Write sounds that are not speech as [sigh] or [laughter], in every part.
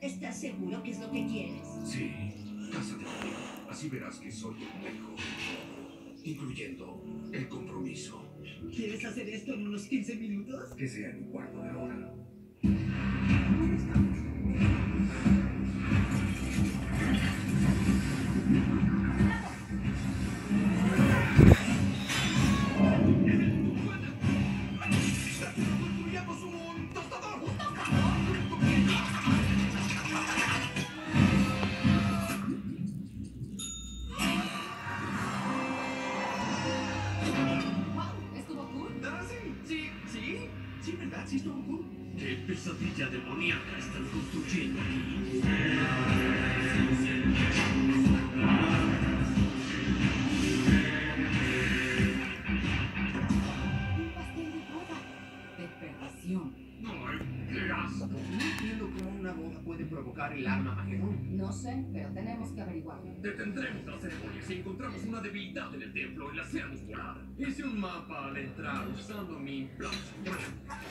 ¿Estás seguro que es lo que quieres? Sí, cásate conmigo. Así verás que soy el mejor. Incluyendo el compromiso. ¿Quieres hacer esto en unos 15 minutos? Que sean 40. Sí. Sí, ¿verdad? Sí, estuvo cool. ¿Qué pesadilla demoníaca están construyendo aquí? No entiendo cómo una boda puede provocar el arma Magedón. No sé, pero tenemos que averiguarlo. Detendremos la ceremonia si encontramos una debilidad en el templo y la hacemos volar. Hice un mapa al entrar usando mi plan.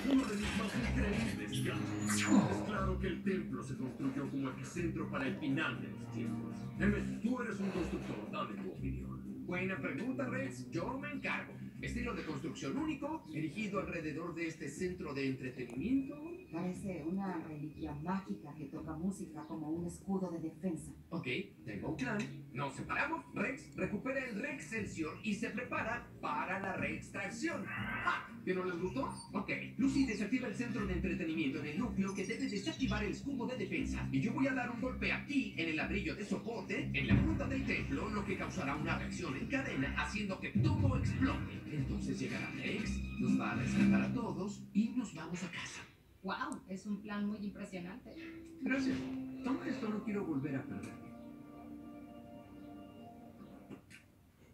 Uno de mis más increíbles planos. Es claro que el templo se construyó como epicentro para el final de los tiempos. Emmett, tú eres un constructor, dame tu opinión. Buena pregunta, Rex. Yo me encargo. Estilo de construcción único, erigido alrededor de este centro de entretenimiento. Parece una reliquia mágica que toca música como un escudo de defensa. Ok, tengo un plan. Nos separamos. Rex recupera el Rexcelsior y se prepara para la reextracción. ¡Ah! ¿Que no les gustó? Ok. Lucy desactiva el centro de entretenimiento en el núcleo que debe desactivar el escudo de defensa. Y yo voy a dar un golpe aquí en el ladrillo de soporte en la punta del templo, lo que causará una reacción en cadena haciendo que todo explote. Entonces llegará Rex, nos va a rescatar a todos y nos vamos a casa. ¡Wow! Es un plan muy impresionante. Gracias. Toma esto, no quiero volver a perderme.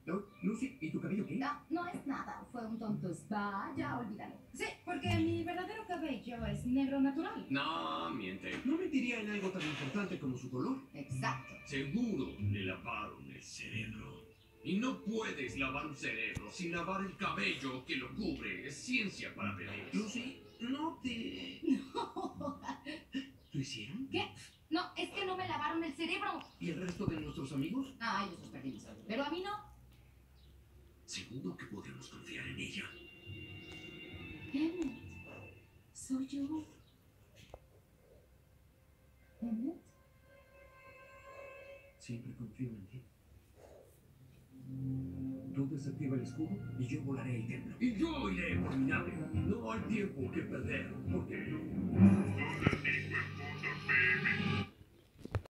Lu- Lucy, ¿y tu cabello qué? No, no es nada. Fue un tonto spa. Ya olvídalo. Sí, porque mi verdadero cabello es negro natural. No, miente. No mentiría en algo tan importante como su color. Exacto. Seguro le lavaron el cerebro. Y no puedes lavar un cerebro sin lavar el cabello que lo cubre. Es ciencia para bebés. Lucy, no te... [laughs] ¿Lo hicieron? ¿Qué? No, es que no me lavaron el cerebro. ¿Y el resto de nuestros amigos? Ah, ellos los perdimos. Pero a mí no. Seguro que podemos confiar en ella. Emmett. Soy yo. Emmett. Siempre confío en ti. Tú desactiva el escudo y yo volaré el templo. Y yo iré por mi nave. No hay tiempo que perder, porque...